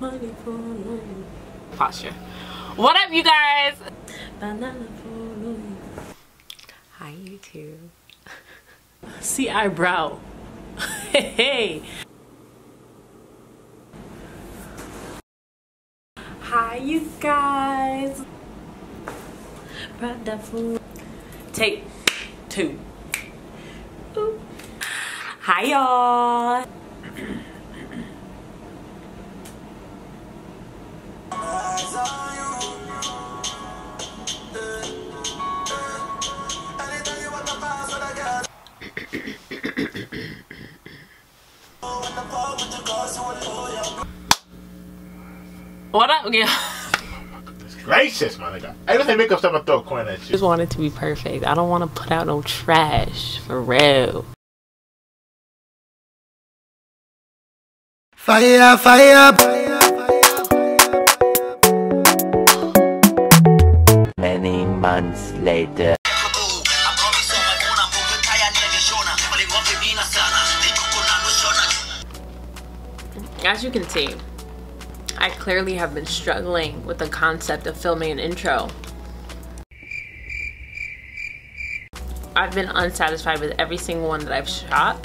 Money follow. Posture. What up, you guys? Banana follow. Hi, YouTube. See eyebrow. hey. Hi, you guys. Prada fool. Take two. Ooh. Hi, y'all. What up, yeah? Gracious, my nigga. Everything make up stuff I throw a coin at you. just want it to be perfect. I don't want to put out no trash for real. Fire, fire. Many months later. As you can see, I clearly have been struggling with the concept of filming an intro. I've been unsatisfied with every single one that I've shot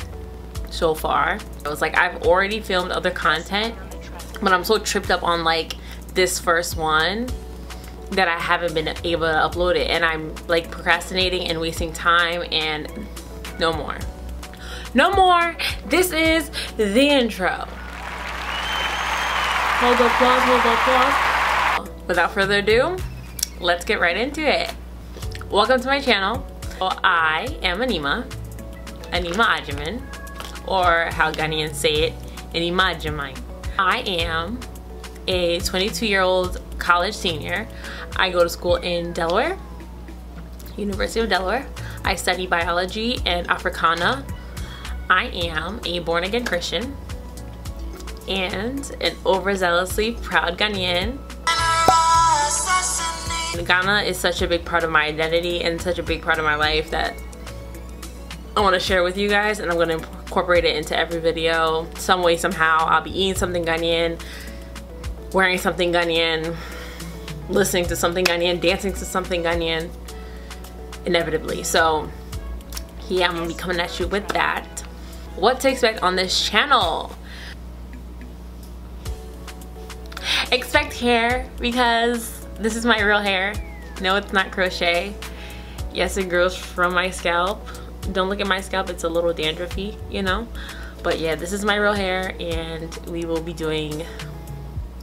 so far. It was like I've already filmed other content, but I'm so tripped up on like this first one that I haven't been able to upload it and I'm like procrastinating and wasting time and no more. No more. This is the intro. Hold applause, hold applause. Without further ado, let's get right into it. Welcome to my channel. Well, I am Anima, Anima Agyeman, or how Ghanaians say it, Anima Ajamai. I am a 22 year old college senior. I go to school in Delaware, University of Delaware. I study biology and Africana. I am a born again Christian and an overzealously proud Ghanaian. Ghana is such a big part of my identity and such a big part of my life that I want to share with you guys and I'm going to incorporate it into every video some way somehow. I'll be eating something Ghanaian, wearing something Ghanaian, listening to something Ghanaian, dancing to something Ghanaian, inevitably. So yeah, I'm to be coming at you with that. What to expect on this channel? expect hair because this is my real hair. No, it's not crochet. Yes, it grows from my scalp. Don't look at my scalp, it's a little dandruffy, you know? But yeah, this is my real hair and we will be doing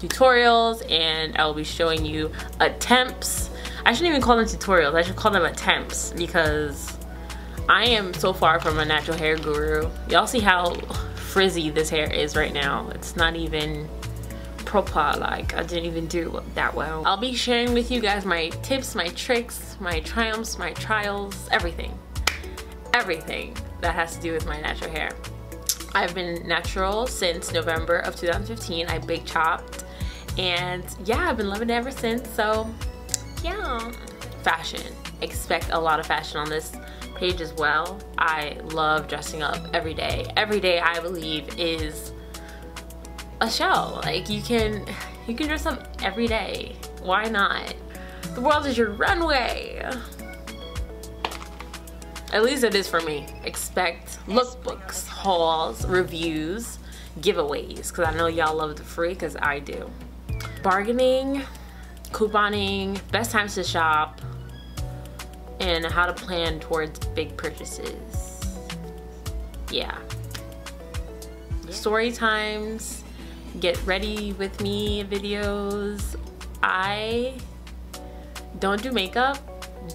tutorials and I will be showing you attempts. I shouldn't even call them tutorials, I should call them attempts because I am so far from a natural hair guru. Y'all see how frizzy this hair is right now. It's not even proper like I didn't even do that well. I'll be sharing with you guys my tips, my tricks, my triumphs, my trials, everything. Everything that has to do with my natural hair. I've been natural since November of 2015. I bake chopped and yeah, I've been loving it ever since. So yeah. Fashion. Expect a lot of fashion on this page as well. I love dressing up every day. Every day I believe is a show. Like you can you can dress up every day. Why not? The world is your runway. At least it is for me. Expect lookbooks, hauls, reviews, giveaways, because I know y'all love the free, because I do. Bargaining, couponing, best times to shop, and how to plan towards big purchases. Yeah. Story times, get ready with me videos. I don't do makeup,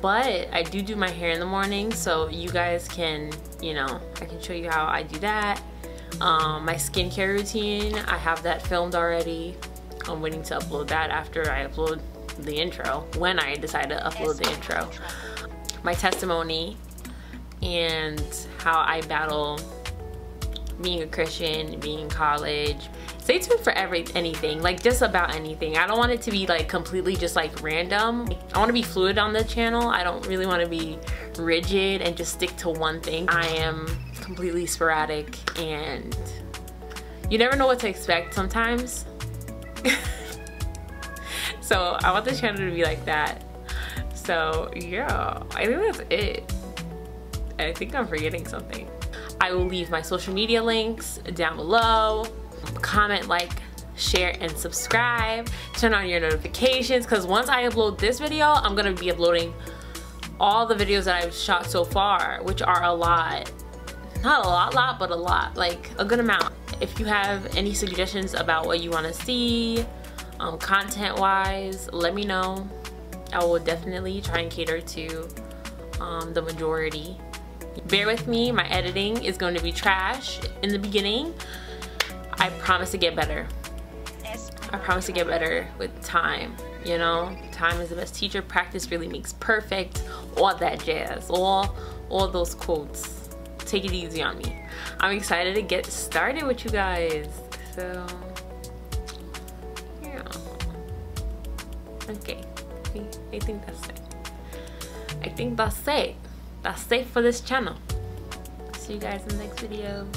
but I do do my hair in the morning, so you guys can, you know, I can show you how I do that. Um, my skincare routine, I have that filmed already. I'm waiting to upload that after I upload the intro, when I decide to upload the intro. My testimony and how I battle being a Christian, being in college. Stay tuned for every anything, like just about anything. I don't want it to be like completely just like random. I want to be fluid on the channel. I don't really want to be rigid and just stick to one thing. I am completely sporadic and you never know what to expect sometimes so I want the channel to be like that. So yeah, I think that's it. I think I'm forgetting something. I will leave my social media links down below. Comment, like, share, and subscribe. Turn on your notifications because once I upload this video, I'm gonna be uploading all the videos that I've shot so far, which are a lot. Not a lot, lot, but a lot, like a good amount. If you have any suggestions about what you wanna see, um, content-wise, let me know. I will definitely try and cater to um, the majority. Bear with me, my editing is going to be trash in the beginning. I promise to get better. I promise to get better with time, you know? Time is the best teacher, practice really makes perfect, all that jazz, all, all those quotes. Take it easy on me. I'm excited to get started with you guys, so, yeah. Okay, I think that's it. I think that's it. That's it for this channel. See you guys in the next video.